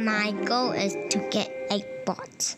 My goal is to get eight bots.